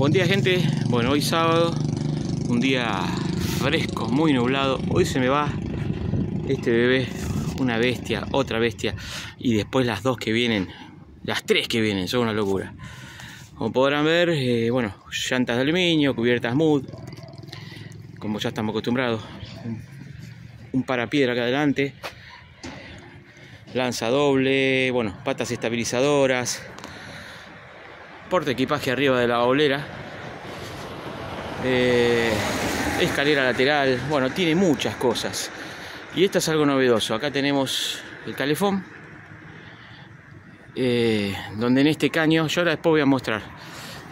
Buen día gente, bueno hoy sábado, un día fresco, muy nublado, hoy se me va este bebé, una bestia, otra bestia, y después las dos que vienen, las tres que vienen, son una locura. Como podrán ver, eh, bueno, llantas de aluminio, cubiertas mood, como ya estamos acostumbrados, un, un parapiedra acá adelante, lanza doble, bueno, patas estabilizadoras, equipaje arriba de la bolera, eh, escalera lateral, bueno, tiene muchas cosas. Y esto es algo novedoso. Acá tenemos el calefón, eh, donde en este caño, yo ahora después voy a mostrar,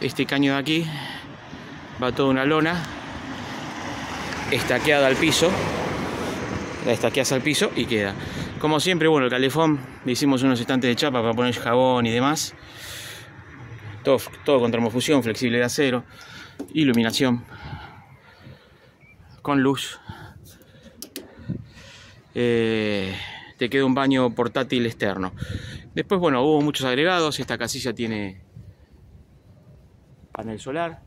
este caño de aquí va toda una lona estaqueada al piso, la estaqueas al piso y queda. Como siempre, bueno, el calefón, le hicimos unos estantes de chapa para poner jabón y demás. Todo, todo con termofusión, flexible de acero, iluminación, con luz. Eh, te queda un baño portátil externo. Después, bueno, hubo muchos agregados. Esta casilla tiene panel solar.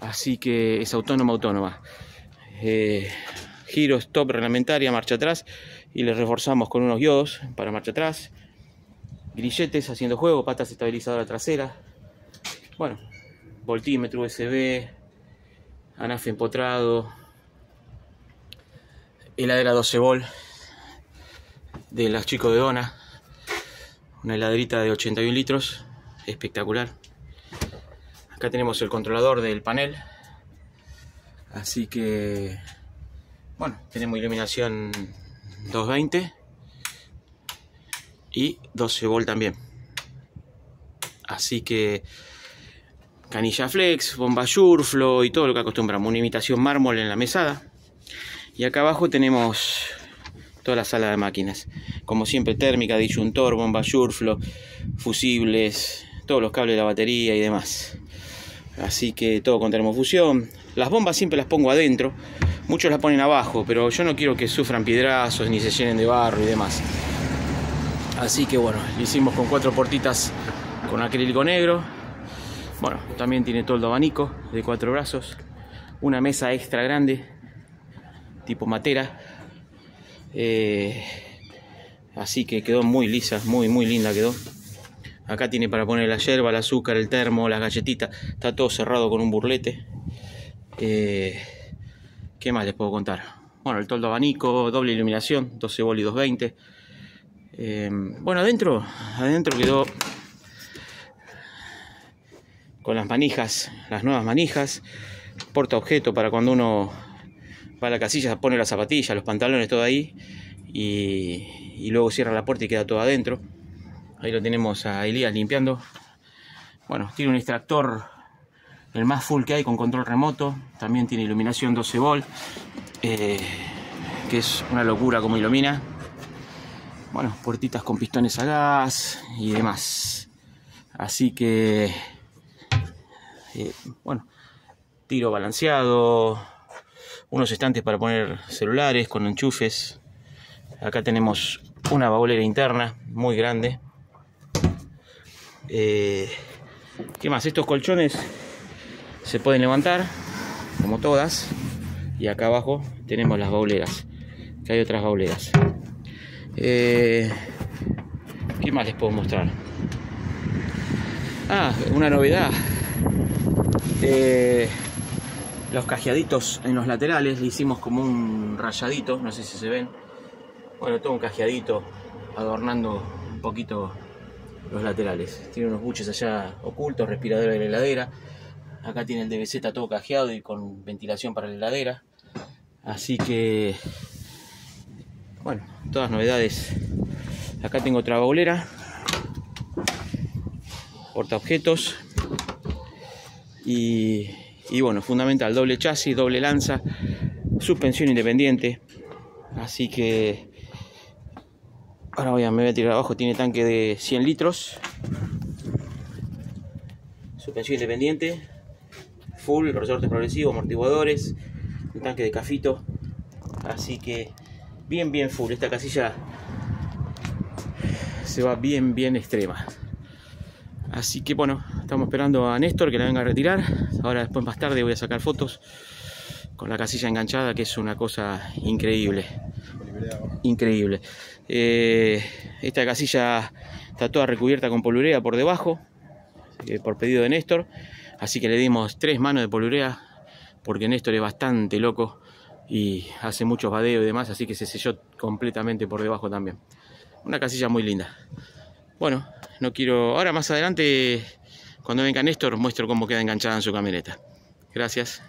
Así que es autónoma, autónoma. Eh, giro, stop reglamentaria, marcha atrás. Y le reforzamos con unos yodos para marcha atrás. Grilletes haciendo juego, patas estabilizadoras traseras. Bueno, voltímetro USB, anafe empotrado, heladera 12 volt de las chicos de Dona, una heladerita de 81 litros, espectacular. Acá tenemos el controlador del panel, así que bueno, tenemos iluminación 220 y 12 volt también. Así que canilla flex, bomba Surflow y todo lo que acostumbramos. Una imitación mármol en la mesada. Y acá abajo tenemos toda la sala de máquinas. Como siempre, térmica, disyuntor, bomba Surflow, fusibles, todos los cables de la batería y demás. Así que todo con termofusión. Las bombas siempre las pongo adentro. Muchos las ponen abajo, pero yo no quiero que sufran piedrazos ni se llenen de barro y demás. Así que bueno, lo hicimos con cuatro portitas con acrílico negro. Bueno, también tiene todo el abanico de cuatro brazos. Una mesa extra grande, tipo matera. Eh, así que quedó muy lisa, muy, muy linda quedó. Acá tiene para poner la yerba, el azúcar, el termo, las galletitas. Está todo cerrado con un burlete. Eh, ¿Qué más les puedo contar? Bueno, el toldo abanico, doble iluminación, 12 volt y 220. Eh, bueno, adentro, adentro quedó con las manijas, las nuevas manijas, porta objeto para cuando uno va a la casilla, pone las zapatillas, los pantalones, todo ahí, y, y luego cierra la puerta y queda todo adentro. Ahí lo tenemos a Elías limpiando. Bueno, tiene un extractor, el más full que hay con control remoto, también tiene iluminación 12 volt, eh, que es una locura como ilumina. Bueno, puertitas con pistones a gas y demás. Así que eh, bueno, tiro balanceado, unos estantes para poner celulares con enchufes. Acá tenemos una baulera interna muy grande. Eh, ¿Qué más? Estos colchones se pueden levantar, como todas. Y acá abajo tenemos las bauleras, que hay otras bauleras. Eh, ¿Qué más les puedo mostrar? Ah, una novedad. Eh, los cajeaditos en los laterales le hicimos como un rayadito, no sé si se ven. Bueno, todo un cajeadito adornando un poquito los laterales. Tiene unos buches allá ocultos, respirador de la heladera. Acá tiene el DBZ todo cajeado y con ventilación para la heladera. Así que, bueno, todas novedades. Acá tengo otra baulera, porta objetos y, y, bueno, fundamental, doble chasis, doble lanza, suspensión independiente. Así que ahora voy a, me voy a tirar abajo, tiene tanque de 100 litros. Suspensión independiente, full, resortes progresivos, amortiguadores, un tanque de cafito. Así que bien, bien full. Esta casilla se va bien, bien extrema. Así que bueno, estamos esperando a Néstor que la venga a retirar. Ahora después más tarde voy a sacar fotos con la casilla enganchada, que es una cosa increíble. Increíble. Eh, esta casilla está toda recubierta con polurea por debajo, eh, por pedido de Néstor. Así que le dimos tres manos de polurea, porque Néstor es bastante loco y hace muchos vadeos y demás, así que se selló completamente por debajo también. Una casilla muy linda. Bueno, no quiero... Ahora más adelante, cuando venga Néstor, muestro cómo queda enganchada en su camioneta. Gracias.